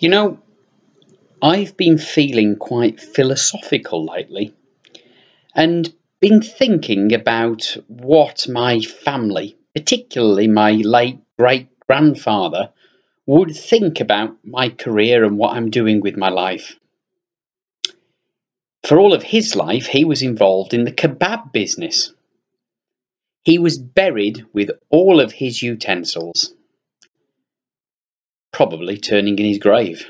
You know, I've been feeling quite philosophical lately and been thinking about what my family, particularly my late great grandfather, would think about my career and what I'm doing with my life. For all of his life, he was involved in the kebab business. He was buried with all of his utensils, probably turning in his grave.